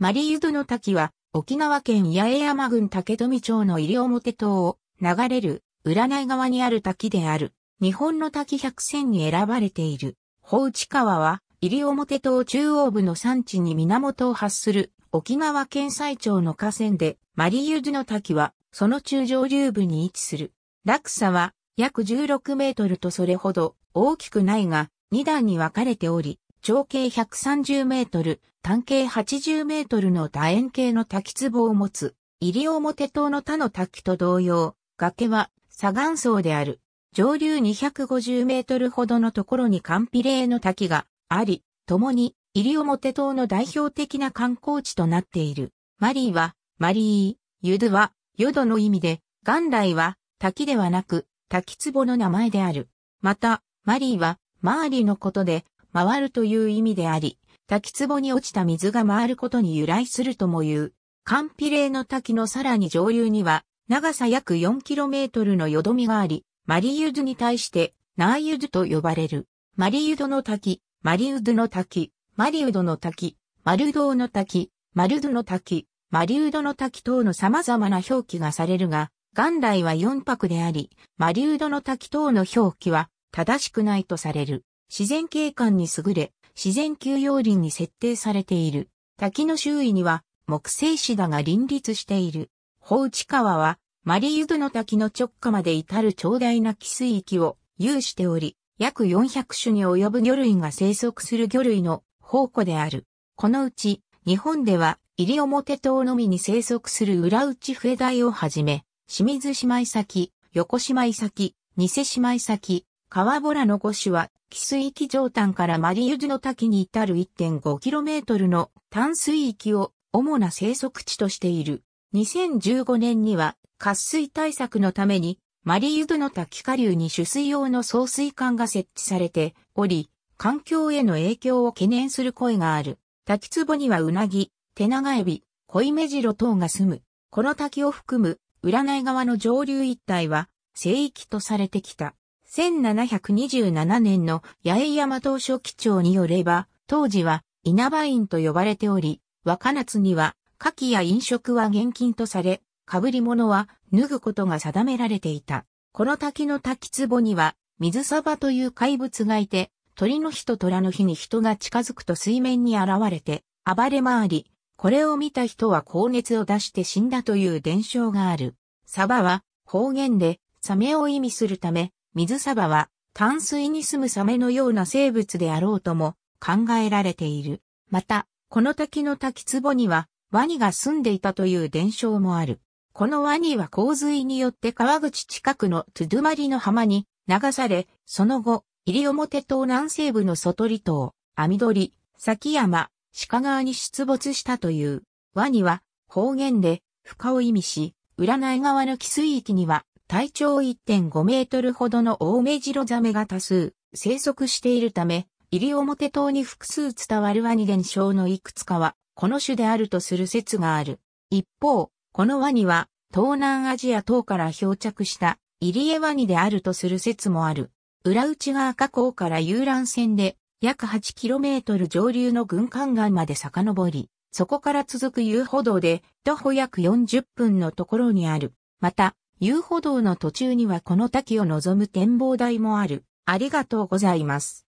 マリユドの滝は沖縄県八重山郡竹富町の西表島を流れる占い側にある滝である。日本の滝百選に選ばれている。宝内川は西表島中央部の山地に源を発する沖縄県最長の河川でマリユドの滝はその中上流部に位置する。落差は約16メートルとそれほど大きくないが2段に分かれており、長径130メートル、単径80メートルの楕円形の滝壺を持つ、西表島の他の滝と同様、崖は砂岩層である。上流250メートルほどのところにカンピレーの滝があり、共に西表島の代表的な観光地となっている。マリーは、マリー、ユドは、淀の意味で、元来は滝ではなく滝壺の名前である。また、マリーは、周りのことで、回るという意味であり、滝壺に落ちた水が回ることに由来するとも言う。カンピレーの滝のさらに上流には、長さ約 4km のよどみがあり、マリユドに対して、ナーユドと呼ばれる。マリユドの滝、マリウドの滝、マリウドの滝、マルドーの滝、マルドの滝、マリウドの滝等の様々な表記がされるが、元来は4泊であり、マリウドの滝等の表記は正しくないとされる。自然景観に優れ、自然休養林に設定されている。滝の周囲には木製シダが林立している。宝内川はマリユドの滝の直下まで至る長大な汽水域を有しており、約400種に及ぶ魚類が生息する魚類の宝庫である。このうち、日本では、西表島のみに生息する裏内笛鯛をはじめ、清水姉妹先、横姉妹先、偽姉妹先、川ボラの5種は、汽水域上端からマリユズの滝に至る 1.5km の淡水域を主な生息地としている。2015年には、渇水対策のために、マリユズの滝下流に取水用の送水管が設置されており、環境への影響を懸念する声がある。滝壺にはうなぎ、手長エビ、恋目白等が住む。この滝を含む占い川の上流一帯は聖域とされてきた。1727年の八重山当初記帳によれば、当時は稲葉院と呼ばれており、若夏には牡蠣や飲食は厳禁とされ、被り物は脱ぐことが定められていた。この滝の滝壺には、水サバという怪物がいて、鳥の日と虎の日に人が近づくと水面に現れて、暴れ回り、これを見た人は高熱を出して死んだという伝承がある。サバは方言でサメを意味するため、水サバは淡水に住むサメのような生物であろうとも考えられている。また、この滝の滝壺にはワニが住んでいたという伝承もある。このワニは洪水によって川口近くのトゥドゥマリの浜に流され、その後、西表島南西部の外離島、網取、崎山、鹿川に出没したという。ワニは方言で深を意味し、占い側の汽水域には体長1.5メートルほどの大目白ザメが多数生息しているため、西表島に複数伝わるワニ現象のいくつかはこの種であるとする説がある。一方、このワニは東南アジア等から漂着したイリエワニであるとする説もある。裏内側河口から遊覧船で約 8km 上流の軍艦岸まで遡り、そこから続く遊歩道で徒歩約40分のところにある。また、遊歩道の途中にはこの滝を望む展望台もある。ありがとうございます。